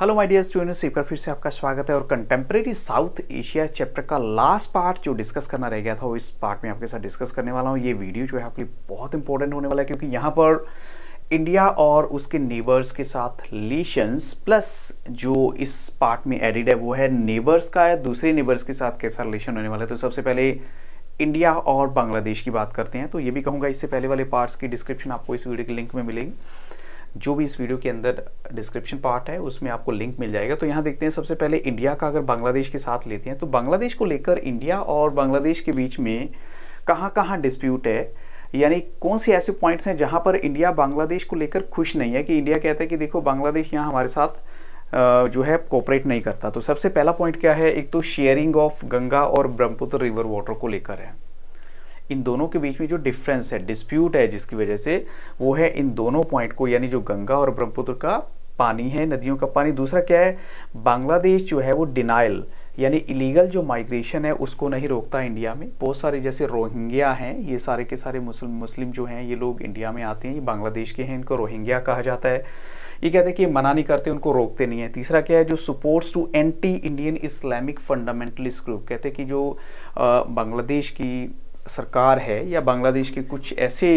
Hello my dear students एक बार फिर से आपका स्वागत है और कंटेम्प्रेरी साउथ एशिया चैप्टर का लास्ट पार्ट जो डिस्कस करना रह गया था, वो इस पार्ट में आपके साथ डिस्कस करने वाला हूँ। ये वीडियो जो है आपके लिए बहुत इंपॉर्टेंट होने वाला है क्योंकि यहाँ पर इंडिया और उसके नेबर्स के साथ रिलेशंस प्लस जो इस पार्ट में एडिड है, वो है नेबर्स का है। दूसरे नेबर्स के साथ कैसा रिलेशन होने वाला है? तो सबसे पहले इंडिया और बांग्लादेश की बात करते हैं। तो ये भी कहूँगा, इससे पहले वाले पार्ट्स की डिस्क्रिप्शन आपको इस वीडियो के लिंक में मिलेगी। जो भी इस वीडियो के अंदर डिस्क्रिप्शन पार्ट है, उसमें आपको लिंक मिल जाएगा। तो यहाँ देखते हैं, सबसे पहले इंडिया का अगर बांग्लादेश के साथ लेते हैं तो बांग्लादेश को लेकर इंडिया और बांग्लादेश के बीच में कहाँ कहाँ डिस्प्यूट है? यानी कौन से ऐसे पॉइंट्स हैं जहाँ पर इंडिया बांग्लादेश को लेकर खुश नहीं है कि इंडिया कहता है कि देखो बांग्लादेश यहाँ हमारे साथ जो है कोऑपरेट नहीं करता। तो सबसे पहला पॉइंट क्या है? एक तो शेयरिंग ऑफ़ गंगा और ब्रह्मपुत्र रिवर वाटर को लेकर है। इन दोनों के बीच में जो डिफरेंस है डिस्प्यूट है, जिसकी वजह से वो है इन दोनों पॉइंट को, यानी जो गंगा और ब्रह्मपुत्र का पानी है, नदियों का पानी। दूसरा क्या है? बांग्लादेश जो है वो डिनाइल यानी इलीगल जो माइग्रेशन है, उसको नहीं रोकता इंडिया में। बहुत सारे जैसे रोहिंग्या हैं, ये सारे के सारे मुस्लिम मुस्लिम जो हैं, ये लोग इंडिया में आते हैं, ये बांग्लादेश के हैं, इनको रोहिंग्या कहा जाता है। ये कहते हैं कि मना नहीं करते, उनको रोकते नहीं है। तीसरा क्या है? जो supports to anti Indian Islamic fundamentalist group कहते हैं कि जो बांग्लादेश की सरकार है या बांग्लादेश के कुछ ऐसे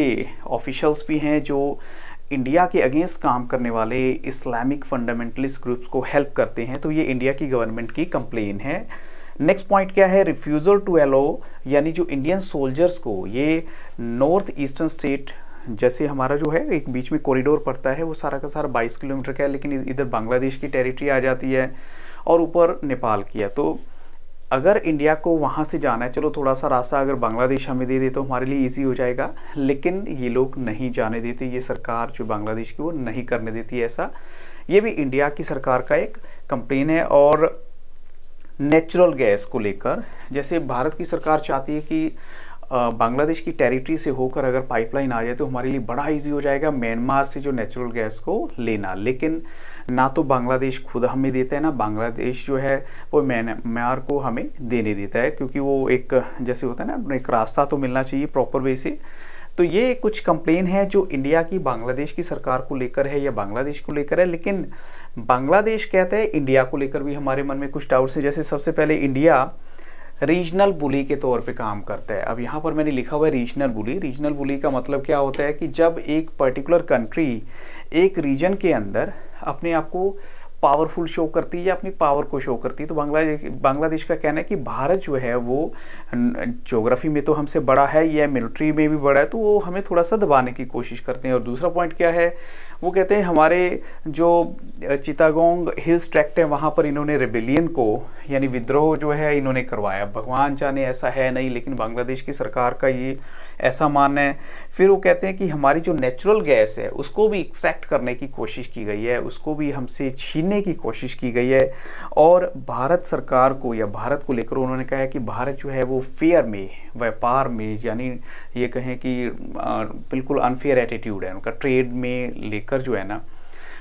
ऑफिशल्स भी हैं जो इंडिया के अगेंस्ट काम करने वाले इस्लामिक फंडामेंटलिस्ट ग्रुप्स को हेल्प करते हैं तो ये इंडिया की गवर्नमेंट की कंप्लेन है। नेक्स्ट पॉइंट क्या है? रिफ्यूज़ल टू एलो यानी जो इंडियन सोल्जर्स को, ये नॉर्थ ईस्टर्न स्टेट जैसे हमारा जो है, एक बीच में कॉरिडोर पड़ता है, वो सारा का सारा 22 किलोमीटर का है, लेकिन इधर बांग्लादेश की टेरिटरी आ जाती है और ऊपर नेपाल की है। तो अगर इंडिया को वहाँ से जाना है, चलो थोड़ा सा रास्ता अगर बांग्लादेश हमें दे दे तो हमारे लिए इजी हो जाएगा। लेकिन ये लोग नहीं जाने देते, ये सरकार जो बांग्लादेश की वो नहीं करने देती ऐसा। ये भी इंडिया की सरकार का एक कंप्लेन है और नेचुरल गैस को लेकर। जैसे भारत की सरकार चाहती है कि बांग्लादेश की टेरिटरी से होकर अगर पाइपलाइन आ जाए तो हमारे लिए बड़ा इजी हो जाएगा म्यांमार से जो नेचुरल गैस को लेना। लेकिन ना तो बांग्लादेश खुद हमें देता है, ना बांग्लादेश जो है वो म्यांमार को हमें देने देता है, क्योंकि वो एक जैसे होता है ना, एक रास्ता तो मिलना चाहिए प्रॉपर वे से। तो ये कुछ कंप्लेन है जो इंडिया की, बांग्लादेश की सरकार को लेकर है या बांग्लादेश को लेकर है। लेकिन बांग्लादेश कहते हैं इंडिया को लेकर भी हमारे मन में कुछ डाउट्स हैं। जैसे सबसे पहले इंडिया रीजनल बुली के तौर पे काम करता है। अब यहाँ पर मैंने लिखा हुआ है रीजनल बुली। रीजनल बुली का मतलब क्या होता है कि जब एक पर्टिकुलर कंट्री एक रीजन के अंदर अपने आप को पावरफुल शो करती है या अपनी पावर को शो करती है तो बांग्लादेश बांग्लादेश का कहना है कि भारत जो है वो जोग्राफी में तो हमसे बड़ा है या मिलिट्री में भी बड़ा है तो वो हमें थोड़ा सा दबाने की कोशिश करते हैं। और दूसरा पॉइंट क्या है? वो कहते हैं, हमारे जो चितागोंग हिल्स ट्रैक्ट है, वहाँ पर इन्होंने रेबेलियन को, यानी विद्रोह जो है, इन्होंने करवाया। भगवान जाने ऐसा है नहीं, लेकिन बांग्लादेश की सरकार का ये ऐसा मानना। है फिर वो कहते हैं कि हमारी जो नेचुरल गैस है, उसको भी एक्सट्रैक्ट करने की कोशिश की गई है, उसको भी हमसे छीनने की कोशिश की गई है। और भारत सरकार को या भारत को लेकर उन्होंने कहा है कि भारत जो है वो फेयर में, व्यापार में, यानी ये कहें कि बिल्कुल अनफेयर एटीट्यूड है। उनका ट्रेड में लेकर जो है ना,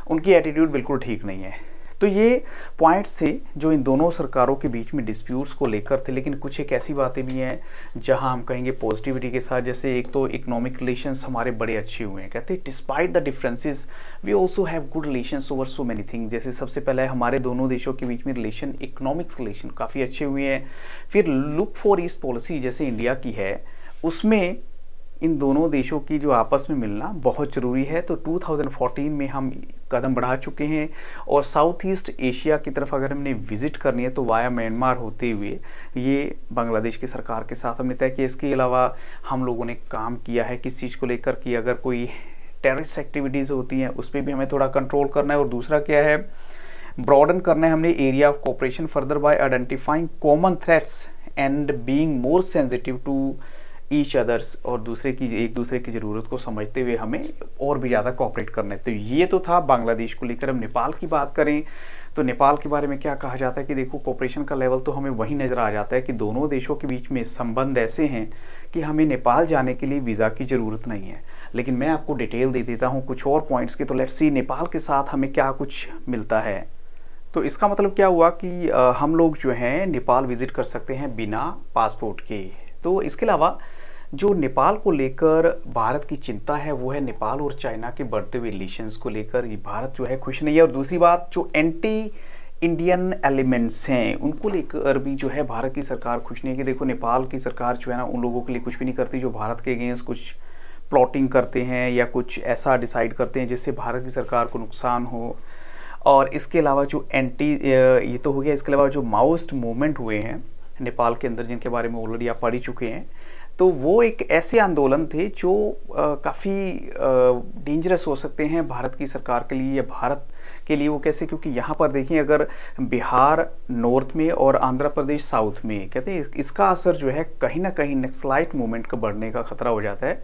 उनकी एटीट्यूड बिल्कुल ठीक नहीं है। तो ये पॉइंट्स थे जो इन दोनों सरकारों के बीच में डिस्प्यूट्स को लेकर थे, लेकिन कुछ एक ऐसी बातें भी हैं जहाँ हम कहेंगे पॉजिटिविटी के साथ, जैसे एक तो इकोनॉमिक रिलेशंस हमारे बड़े अच्छे हुए हैं। कहते हैं despite the differences we also have good relations over so many things जैसे सबसे पहले हमारे दोनों देशों के बीच में रिलेशन इकोनॉमिक्स रिलेशन काफ़ी अच्छे हुए हैं। फिर लुक फॉर ईस्ट पॉलिसी जैसे इंडिया की है, उसमें इन दोनों देशों की जो आपस में मिलना बहुत ज़रूरी है। तो 2014 में हम कदम बढ़ा चुके हैं और साउथ ईस्ट एशिया की तरफ़ अगर हमने विज़िट करनी है तो वाया म्यांमार होते हुए ये बांग्लादेश की सरकार के साथ हमने तय किया। इसके अलावा हम लोगों ने काम किया है किस चीज़ को लेकर कि अगर कोई टेररिस्ट एक्टिविटीज़ होती हैं, उस पर भी हमें थोड़ा कंट्रोल करना है। और दूसरा क्या है? ब्रॉडन करना है हमने area of cooperation further by identifying common threats and being more sensitive to each others और दूसरे की, एक दूसरे की ज़रूरत को समझते हुए हमें और भी ज़्यादा कॉपरेट करना है। तो ये तो था बांग्लादेश को लेकर। हम नेपाल की बात करें तो नेपाल के बारे में क्या कहा जाता है कि देखो कॉपरेशन का लेवल तो हमें वही नज़र आ जाता है कि दोनों देशों के बीच में संबंध ऐसे हैं कि हमें नेपाल जाने के लिए वीज़ा की ज़रूरत नहीं है। लेकिन मैं आपको डिटेल दे देता हूँ कुछ और पॉइंट्स के। तो लेट्स सी नेपाल के साथ हमें क्या कुछ मिलता है? तो इसका मतलब क्या हुआ कि हम लोग जो हैं, नेपाल विज़िट कर सकते हैं बिना पासपोर्ट के। तो इसके अलावा जो नेपाल को लेकर भारत की चिंता है, वो है नेपाल और चाइना के बढ़ते हुए रिलेशंस को लेकर। ये भारत जो है खुश नहीं है। और दूसरी बात, जो एंटी इंडियन एलिमेंट्स हैं, उनको लेकर भी जो है भारत की सरकार खुश नहीं है कि देखो नेपाल की सरकार जो है ना, उन लोगों के लिए कुछ भी नहीं करती जो भारत के अगेंस्ट कुछ प्लॉटिंग करते हैं या कुछ ऐसा डिसाइड करते हैं जिससे भारत की सरकार को नुकसान हो। और इसके अलावा जो एंटी ये तो हो गया। इसके अलावा जो माओस्ट मूवमेंट हुए हैं, नेपाल के अंदर जिनके बारे में ऑलरेडी आप पढ़ ही चुके हैं तो वो एक ऐसे आंदोलन थे जो काफ़ी डेंजरस हो सकते हैं भारत की सरकार के लिए या भारत के लिए वो कैसे, क्योंकि यहाँ पर देखिए अगर बिहार नॉर्थ में और आंध्र प्रदेश साउथ में, कहते हैं इसका असर जो है कहीं ना कहीं नक्सलाइट मूवमेंट का बढ़ने का खतरा हो जाता है।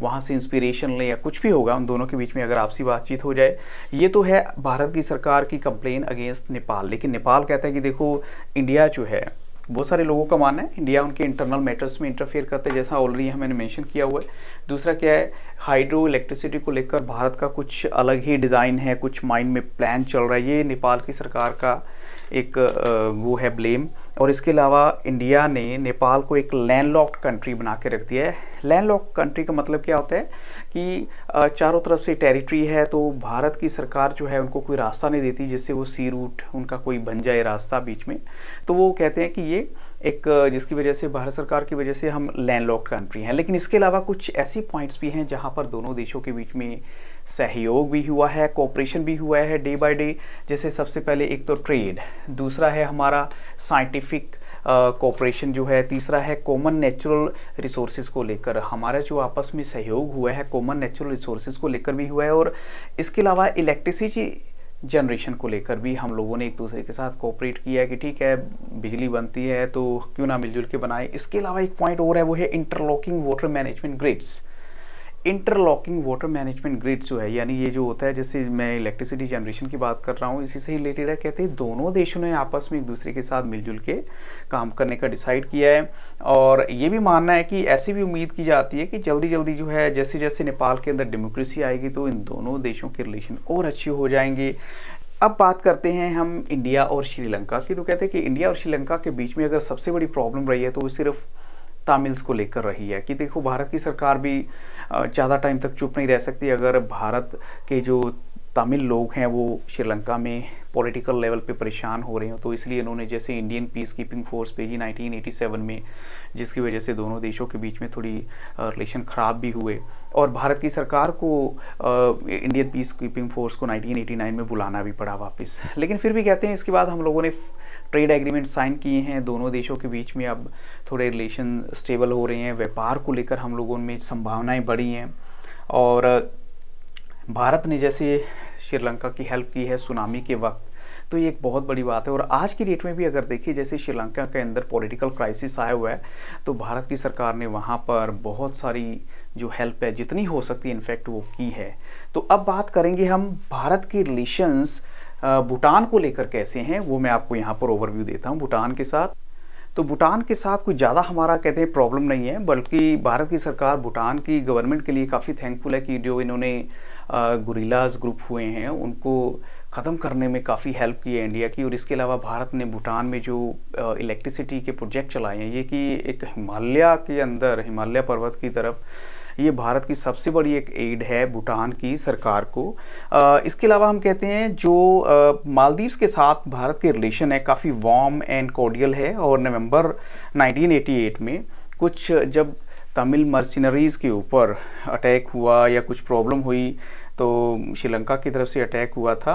वहाँ से इंस्पिरेशन ले या कुछ भी होगा, उन दोनों के बीच में अगर आपसी बातचीत हो जाए, ये तो है भारत की सरकार की कंप्लेन अगेंस्ट नेपाल। लेकिन नेपाल कहता है कि देखो इंडिया जो है बहुत सारे लोगों का मानना है इंडिया उनके इंटरनल मैटर्स में इंटरफेयर करते हैं, जैसा ऑलरेडी मैंने मेंशन किया हुआ है। दूसरा क्या है हाइड्रो इलेक्ट्रिसिटी को लेकर भारत का कुछ अलग ही डिज़ाइन है, कुछ माइंड में प्लान चल रहा है। ये नेपाल की सरकार का एक वो है ब्लेम और इसके अलावा इंडिया ने नेपाल को एक लैंडलॉक्ड कंट्री बना के रख दिया है। लैंडलॉक्ड कंट्री का मतलब क्या होता है? कि चारों तरफ़ से टेरिटरी है तो भारत की सरकार जो है उनको कोई रास्ता नहीं देती जिससे वो सी रूट उनका कोई बन जाए रास्ता बीच में। तो वो कहते हैं कि ये एक, जिसकी वजह से, भारत सरकार की वजह से हम लैंडलॉक्ड कंट्री हैं। लेकिन इसके अलावा कुछ ऐसी पॉइंट्स भी हैं जहाँ पर दोनों देशों के बीच में सहयोग भी हुआ है कोऑपरेशन भी हुआ है डे बाय डे जैसे सबसे पहले एक तो ट्रेड दूसरा है हमारा साइंटिफिक कोऑपरेशन जो है, तीसरा है कॉमन नेचुरल रिसोर्सेज को लेकर। हमारा जो आपस में सहयोग हुआ है कॉमन नेचुरल रिसोर्सेज को लेकर भी हुआ है और इसके अलावा इलेक्ट्रिसिटी जनरेशन को लेकर भी हम लोगों ने एक दूसरे के साथ कोऑपरेट किया कि ठीक है, बिजली बनती है तो क्यों ना मिलजुल के बनाए। इसके अलावा एक पॉइंट और है, वो है interlocking water management grids interlocking water management grid जो है, यानी ये जो होता है, जैसे मैं इलेक्ट्रिसिटी जनरेशन की बात कर रहा हूँ, इसी से रिलेटेड है, कहते हैं दोनों देशों ने आपस में एक दूसरे के साथ मिलजुल के काम करने का डिसाइड किया है। और ये भी मानना है कि ऐसी भी उम्मीद की जाती है कि जल्दी जल्दी जो है जैसे जैसे नेपाल के अंदर डेमोक्रेसी आएगी तो इन दोनों देशों के रिलेशन और अच्छे हो जाएँगे। अब बात करते हैं हम इंडिया और श्रीलंका की। तो कहते हैं कि इंडिया और श्रीलंका के बीच में अगर सबसे बड़ी प्रॉब्लम रही है तो वो सिर्फ़ तामिल्स को लेकर रही है कि देखो, भारत की सरकार भी ज़्यादा टाइम तक चुप नहीं रह सकती। अगर भारत के जो तमिल लोग हैं, वो श्रीलंका में पॉलिटिकल लेवल पे परेशान हो रहे हो तो इसलिए इन्होंने जैसे इंडियन पीस कीपिंग फोर्स भेजी 1987 में, जिसकी वजह से दोनों देशों के बीच में थोड़ी रिलेशन ख़राब भी हुए। और भारत की सरकार को इंडियन पीस कीपिंग फोर्स को 1989 में बुलाना भी पड़ा वापस। लेकिन फिर भी कहते हैं, इसके बाद हम लोगों ने ट्रेड एग्रीमेंट साइन किए हैं, दोनों देशों के बीच में अब थोड़े रिलेशन स्टेबल हो रहे हैं, व्यापार को लेकर हम लोगों में संभावनाएँ बढ़ी हैं। और भारत ने जैसे श्रीलंका की हेल्प की है सुनामी के वक्त तो ये एक बहुत बड़ी बात है। और आज की डेट में भी अगर देखिए, जैसे श्रीलंका के अंदर पॉलिटिकल क्राइसिस आया हुआ है तो भारत की सरकार ने वहाँ पर बहुत सारी जो हेल्प है, जितनी हो सकती है, इनफैक्ट वो की है। तो अब बात करेंगे हम भारत की रिलेशंस भूटान को लेकर कैसे हैं, वो मैं आपको यहाँ पर ओवरव्यू देता हूँ भूटान के साथ। तो भूटान के साथ कुछ ज़्यादा हमारा कहते हैं प्रॉब्लम नहीं है, बल्कि भारत की सरकार भूटान की गवर्नमेंट के लिए काफ़ी थैंकफुल है कि जो इन्होंने गुरीलाज ग्रुप हुए हैं, उनको ख़त्म करने में काफ़ी हेल्प की है इंडिया की। और इसके अलावा भारत ने भूटान में जो इलेक्ट्रिसिटी के प्रोजेक्ट चलाए हैं, ये कि एक हिमालय के अंदर, हिमालय पर्वत की तरफ़ ये भारत की सबसे बड़ी एक एड है भूटान की सरकार को। इसके अलावा हम कहते हैं जो मालदीव्स के साथ भारत के रिलेशन है, काफ़ी वार्म एंड कोडियल है और नवंबर 1988 में कुछ जब तमिल मर्सिनरीज के ऊपर अटैक हुआ या कुछ प्रॉब्लम हुई तो श्रीलंका की तरफ़ से अटैक हुआ था।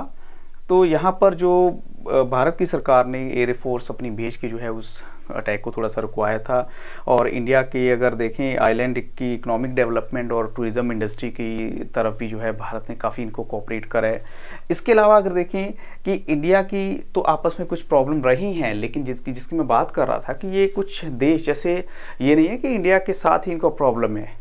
तो यहाँ पर जो भारत की सरकार ने एयर फोर्स अपनी भेज के जो है उस अटैक को थोड़ा सा रुकवाया था। और इंडिया की अगर देखें, आइलैंड की इकोनॉमिक डेवलपमेंट और टूरिज़्म इंडस्ट्री की तरफ़ भी जो है, भारत ने काफ़ी इनको कोऑपरेट करा है। इसके अलावा अगर देखें कि इंडिया की तो आपस में कुछ प्रॉब्लम रही हैं, लेकिन जिसकी जिसकी मैं बात कर रहा था कि ये कुछ देश, जैसे ये नहीं है कि इंडिया के साथ ही इनको प्रॉब्लम है।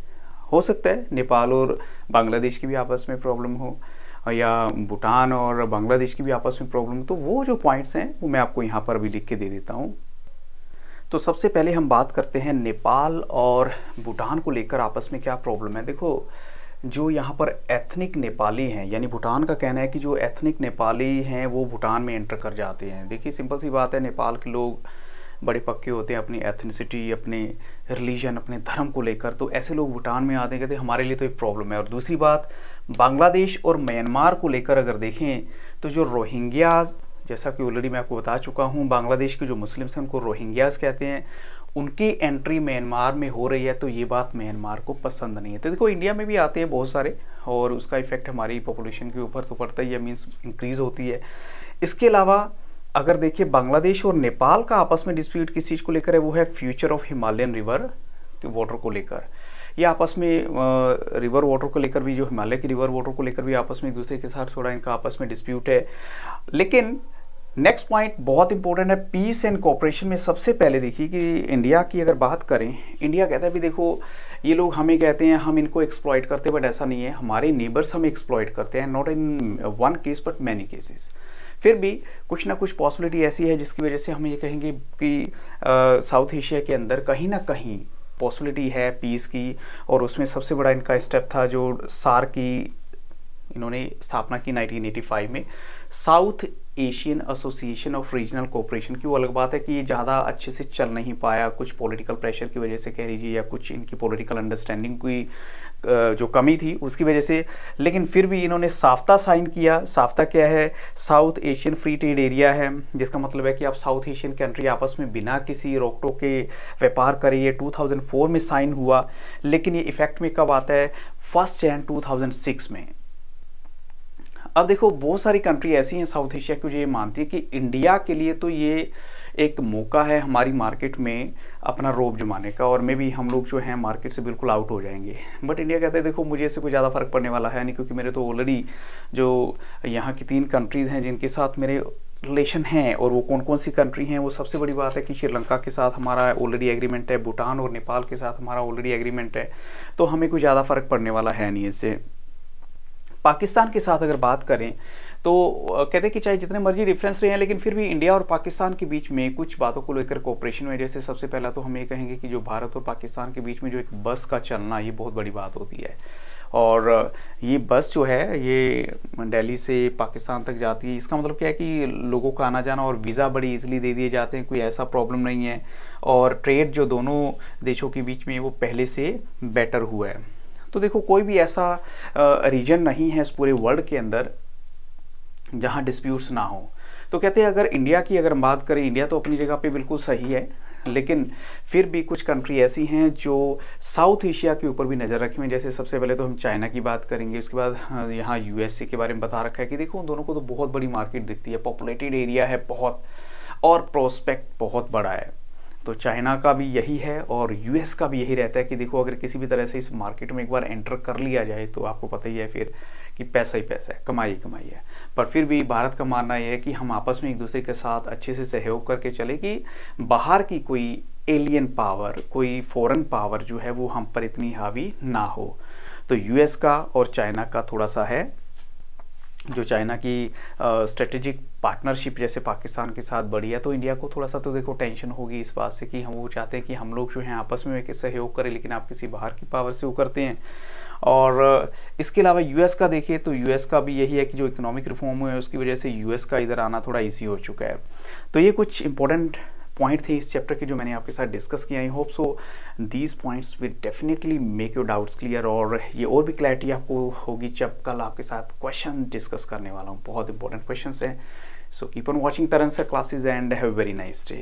हो सकता है नेपाल और बांग्लादेश की भी आपस में प्रॉब्लम हो, या भूटान और बांग्लादेश की भी आपस में प्रॉब्लम तो वो जो पॉइंट्स हैं, वो मैं आपको यहाँ पर अभी लिख के दे देता हूँ। तो सबसे पहले हम बात करते हैं नेपाल और भूटान को लेकर आपस में क्या प्रॉब्लम है। देखो, जो यहाँ पर एथनिक नेपाली हैं, यानी भूटान का कहना है कि जो एथनिक नेपाली हैं, वो भूटान में एंटर कर जाते हैं। देखिए सिंपल सी बात है, नेपाल के लोग बड़े पक्के होते हैं अपनी एथनिसिटी अपने रिलीजन अपने धर्म को लेकर। तो ऐसे लोग भूटान में आते हैं, कहते हमारे लिए तो एक प्रॉब्लम है। और दूसरी बात, बांग्लादेश और म्यांमार को लेकर अगर देखें तो जो रोहिंग्याज जैसा कि ऑलरेडी मैं आपको बता चुका हूँ, बांग्लादेश के जो मुस्लिम्स हैं, उनको रोहिंग्याज कहते हैं। उनकी एंट्री म्यांमार में हो रही है तो ये बात म्यांमार को पसंद नहीं है। तो देखो इंडिया में भी आते हैं बहुत सारे, और उसका इफ़ेक्ट हमारी पॉपुलेशन के ऊपर तो पड़ता ही है मीन्स इंक्रीज होती है। इसके अलावा, अगर देखिए, बांग्लादेश और नेपाल का आपस में डिस्प्यूट किस चीज़ को लेकर है, वो है फ्यूचर ऑफ़ हिमालयन रिवर के वाटर को लेकर। ये आपस में रिवर वाटर को लेकर भी, जो हिमालय की रिवर वाटर को लेकर भी आपस में एक दूसरे के साथ थोड़ा इनका आपस में डिस्प्यूट है। लेकिन नेक्स्ट पॉइंट बहुत इंपॉर्टेंट है पीस एंड कॉपरेशन में सबसे पहले देखिए कि इंडिया की अगर बात करें इंडिया कहता है भी देखो, ये लोग हमें कहते हैं, हम इनको एक्सप्लॉइट करते हैं बट ऐसा नहीं है। हमारे नेबर्स हमें एक्सप्लॉइट करते हैं not in one case but many cases फिर भी कुछ ना कुछ पॉसिबिलिटी ऐसी है, जिसकी वजह से हम ये कहेंगे कि साउथ एशिया के अंदर कहीं ना कहीं पॉसिबिलिटी है पीस की, और उसमें सबसे बड़ा इनका स्टेप था जो सार की, इन्होंने स्थापना की 1985 में। South Asian Association of Regional Cooperation की वो अलग बात है कि ये ज़्यादा अच्छे से चल नहीं पाया, कुछ पॉलिटिकल प्रेशर की वजह से कह लीजिए, या कुछ इनकी पॉलिटिकल अंडरस्टैंडिंग की जो कमी थी उसकी वजह से। लेकिन फिर भी इन्होंने साफ्ता साइन किया। साफ्ता क्या है? South Asian free trade area है, जिसका मतलब है कि आप साउथ एशियन कंट्री आपस में बिना किसी रोक टोक के व्यापार करें। ये 2004 में साइन हुआ। लेकिन ये इफ़ेक्ट में कब आता है? फ़र्स्ट जैन 2006 में। अब देखो, बहुत सारी कंट्री ऐसी हैं साउथ एशिया की जो ये मानती है कि इंडिया के लिए तो ये एक मौका है हमारी मार्केट में अपना रोब जमाने का और मे भी हम लोग जो हैं मार्केट से बिल्कुल आउट हो जाएँगे। बट इंडिया कहते हैं, देखो, मुझे इससे कोई ज़्यादा फ़र्क पड़ने वाला है नहीं क्योंकि मेरे तो ऑलरेडी जो यहाँ की तीन कंट्रीज़ हैं जिनके साथ मेरे रिलेशन हैं और वो कौन कौन सी कंट्री हैं, वो सबसे बड़ी बात है कि श्रीलंका के साथ हमारा ऑलरेडी एग्रीमेंट है, भूटान और नेपाल के साथ हमारा ऑलरेडी एग्रीमेंट है तो हमें कोई ज़्यादा फ़र्क पड़ने वाला है नहीं इससे। पाकिस्तान के साथ अगर बात करें तो कहते हैं कि चाहे जितने मर्ज़ी रेफरेंस रहे हैं, लेकिन फिर भी इंडिया और पाकिस्तान के बीच में कुछ बातों को लेकर कोऑपरेशन में जैसे सबसे पहला तो हम ये कहेंगे कि जो भारत और पाकिस्तान के बीच में जो एक बस का चलना, ये बहुत बड़ी बात होती है। और ये बस जो है, ये दिल्ली से पाकिस्तान तक जाती है। इसका मतलब क्या है कि लोगों का आना जाना और वीज़ा बड़ी इजीली दे दिए जाते हैं, कोई ऐसा प्रॉब्लम नहीं है। और ट्रेड जो दोनों देशों के बीच में वो पहले से बेटर हुआ है। तो देखो कोई भी ऐसा रीजन नहीं है इस पूरे वर्ल्ड के अंदर जहाँ डिस्प्यूट्स ना हो। तो कहते हैं अगर इंडिया की अगर बात करें इंडिया तो अपनी जगह पे बिल्कुल सही है लेकिन फिर भी कुछ कंट्री ऐसी हैं जो साउथ एशिया के ऊपर भी नज़र रखी हुई जैसे सबसे पहले तो हम चाइना की बात करेंगे उसके बाद हाँ, यहाँ यूएसए के बारे में बता रखा है कि देखो उन दोनों को तो बहुत बड़ी मार्केट दिखती है पॉपुलेटेड एरिया है बहुत और प्रोस्पेक्ट बहुत बड़ा है। तो चाइना का भी यही है और यूएस का भी यही रहता है कि देखो, अगर किसी भी तरह से इस मार्केट में एक बार एंटर कर लिया जाए तो आपको पता ही है फिर कि पैसा ही पैसा है, कमाई कमाई है। पर फिर भी भारत का मानना यह है कि हम आपस में एक दूसरे के साथ अच्छे से सहयोग करके चले कि बाहर की कोई एलियन पावर कोई फॉरेन पावर जो है, वो हम पर इतनी हावी ना हो। तो यूएस का और चाइना का थोड़ा सा है जो चाइना की स्ट्रेटेजिक पार्टनरशिप जैसे पाकिस्तान के साथ बढ़ी है तो इंडिया को थोड़ा सा तो देखो टेंशन होगी इस बात से कि हम वो चाहते हैं कि हम लोग जो हैं आपस में सहयोग करें, लेकिन आप किसी बाहर की पावर से वो करते हैं। और, इसके अलावा यूएस का देखिए तो यूएस का भी यही है कि जो इकोनॉमिक रिफॉर्म हुए हैं, उसकी वजह से यूएस का इधर आना थोड़ा ईजी हो चुका है। तो ये कुछ इंपॉर्टेंट पॉइंट थे इस चैप्टर के जो मैंने आपके साथ डिस्कस किया I hope so these points will definitely make your doubts clear और ये और भी क्लैरिटी आपको होगी जब कल आपके साथ क्वेश्चन डिस्कस करने वाला हूँ। बहुत इंपॉर्टेंट क्वेश्चन हैं। So keep on watching Taran sir classes and have very nice day